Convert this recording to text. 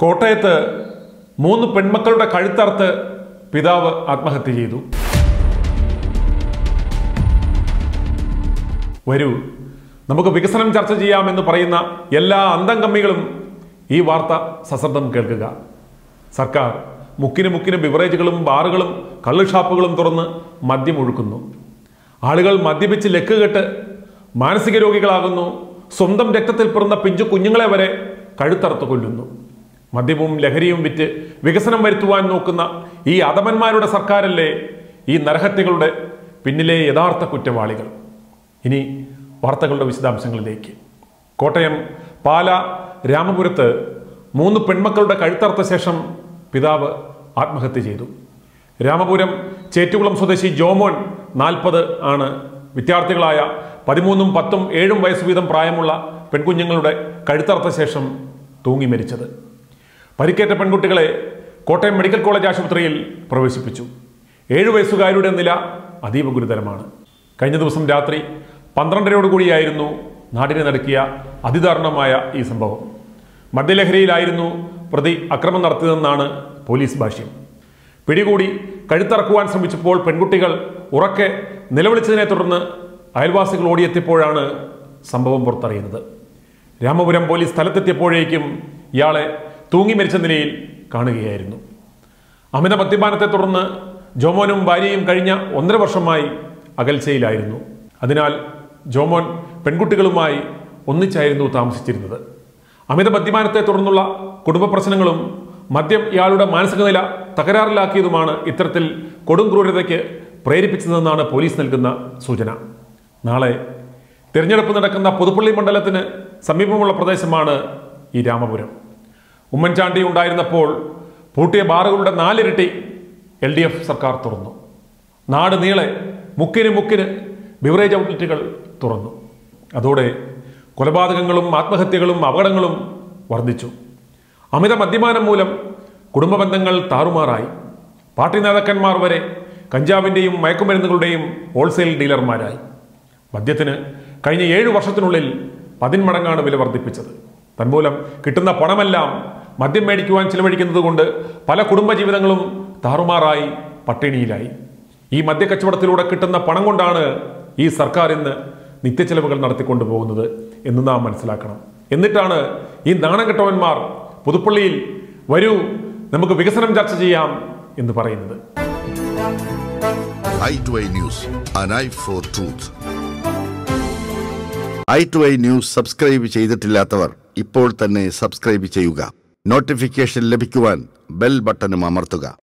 കോട്ടയത്ത് മൂന്ന് പെൺമക്കളുടെ കഴുത്തറുത്ത് പിതാവ് ആത്മഹത്യ ചെയ്തു. വരൂ നമുക്ക് വികസനം ചർച്ച ചെയ്യാമെന്ന് പറയുന്ന എല്ലാ അന്തംകമ്മികളും ഈ വാർത്ത സശ്രദ്ധം കേൾക്കുക. സർക്കാർ മുക്കിന് മുക്കിന് ബിവറേജുകളും ബാറുകളും കള്ളുഷാപ്പുകളും തുറന്ന് മദ്യം ഒഴുക്കുന്നു. ആളുകൾ മദ്യപിച്ച് ലക്കുകെട്ട് മാനസിക രോഗികളാകുന്നു. സ്വന്തം രക്തത്തിൽ പിറന്ന പിഞ്ചു കുഞ്ഞുങ്ങളെ വരെ കഴുത്തറുത്ത് കൊല്ലുന്നു. മദ്യവും ലഹരിയും വിറ്റ് വികസനം വരുത്തുവാൻ നോക്കുന്ന ഈ അധമന്മാരുടെ സർക്കാരല്ലേ ഈ നരഹത്യകളുടെ പിന്നിലെ യഥാർത്ഥ കുറ്റവാളികൾ? ഇനി വാർത്തകളുടെ വിശദാംശങ്ങളിലേക്ക്. കോട്ടയം പാല രാമപുരത്ത് മൂന്ന് പെൺമക്കളുടെ കഴുത്തറുത്ത ശേഷം പിതാവ് ആത്മഹത്യ ചെയ്തു. രാമപുരം ചേറ്റുകുളം സ്വദേശി ജോമോൻ നാൽപ്പത് ആണ്. വിദ്യാർത്ഥികളായ പതിമൂന്നും പത്തും ഏഴും വയസ്സ് വീതം പ്രായമുള്ള പെൺകുഞ്ഞുങ്ങളുടെ കഴുത്തറുത്ത ശേഷം തൂങ്ങി മരിച്ചത്. പരിക്കേറ്റ പെൺകുട്ടികളെ കോട്ടയം മെഡിക്കൽ കോളേജ് ആശുപത്രിയിൽ പ്രവേശിപ്പിച്ചു. ഏഴു വയസ്സുകാരുടെ നില അതീവ ഗുരുതരമാണ്. കഴിഞ്ഞ ദിവസം രാത്രി പന്ത്രണ്ടരയോടുകൂടിയായിരുന്നു നാടിനെ നടക്കിയ അതിദാരുണമായ ഈ സംഭവം. മദ്യലഹരിയിലായിരുന്നു പ്രതി അക്രമം നടത്തിയതെന്നാണ് പോലീസ് ഭാഷ്യം. പിടികൂടി കഴുത്തറക്കുവാൻ ശ്രമിച്ചപ്പോൾ പെൺകുട്ടികൾ ഉറക്കെ നിലവിളിച്ചതിനെ തുടർന്ന് അയൽവാസികൾ ഓടിയെത്തിയപ്പോഴാണ് സംഭവം പുറത്തറിയുന്നത്. രാമപുരം പോലീസ് സ്ഥലത്തെത്തിയപ്പോഴേക്കും ഇയാളെ തൂങ്ങി മരിച്ച നിലയിൽ കാണുകയായിരുന്നു. അമിത മദ്യപാനത്തെ തുടർന്ന് ജോമോനും ഭാര്യയും കഴിഞ്ഞ ഒന്നര വർഷമായി അകൽച്ചയിലായിരുന്നു. അതിനാൽ ജോമോൻ പെൺകുട്ടികളുമായി ഒന്നിച്ചായിരുന്നു താമസിച്ചിരുന്നത്. അമിത മദ്യപാനത്തെ തുടർന്നുള്ള കുടുംബ പ്രശ്നങ്ങളും മദ്യം ഇയാളുടെ മാനസിക നില തകരാറിലാക്കിയതുമാണ് ഇത്തരത്തിൽ കൊടും ക്രൂരതയ്ക്ക് പ്രേരിപ്പിച്ചതെന്നാണ് പോലീസ് നൽകുന്ന സൂചന. നാളെ തിരഞ്ഞെടുപ്പ് നടക്കുന്ന പുതുപ്പള്ളി മണ്ഡലത്തിന് സമീപമുള്ള പ്രദേശമാണ് ഈ രാമപുരം. ഉമ്മൻചാണ്ടി ഉണ്ടായിരുന്നപ്പോൾ പൂട്ടിയ ബാറുകളുടെ നാലിരട്ടി എൽ ഡി എഫ് സർക്കാർ തുറന്നു. നാട് നീളെ മുക്കിന് മുക്കിന് ബിവറേജ് ഔട്ട്ലെറ്റുകൾ തുറന്നു. അതോടെ കൊലപാതകങ്ങളും ആത്മഹത്യകളും അപകടങ്ങളും വർദ്ധിച്ചു. അമിത മദ്യപാനം മൂലം കുടുംബ ബന്ധങ്ങൾ താറുമാറായി. പാർട്ടി നേതാക്കന്മാർ വരെ കഞ്ചാവിന്റെയും മയക്കുമരുന്നുകളുടെയും ഹോൾസെയിൽ ഡീലർമാരായി. മദ്യത്തിന് കഴിഞ്ഞ ഏഴു വർഷത്തിനുള്ളിൽ പതിന്മടങ്ങാണ് വില വർദ്ധിപ്പിച്ചത്. തന്മൂലം കിട്ടുന്ന പണമെല്ലാം മദ്യം മേടിക്കുവാൻ ചിലവഴിക്കുന്നത് കൊണ്ട് പല കുടുംബജീവിതങ്ങളും താറുമാറായി പട്ടിണിയിലായി. ഈ മദ്യക്കച്ചവടത്തിലൂടെ കിട്ടുന്ന പണം കൊണ്ടാണ് ഈ സർക്കാർ ഇന്ന് നിത്യച്ചെലവുകൾ നടത്തിക്കൊണ്ടു പോകുന്നത് എന്ന് നാം മനസ്സിലാക്കണം. എന്നിട്ടാണ് ഈ നാണംകെട്ടവന്മാർ പുതുപ്പള്ളിയിൽ വരൂ നമുക്ക് വികസനം ചർച്ച ചെയ്യാം എന്ന് പറയുന്നത്. Eye truth. Eye to Eye News subscribe ചെയ്തിട്ടില്ലാത്തവർ ഇപ്പോൾ തന്നെ സബ്സ്ക്രൈബ് ചെയ്യുക. നോട്ടിഫിക്കേഷൻ ലഭിക്കുവാൻ ബെൽ ബട്ടണും അമർത്തുക.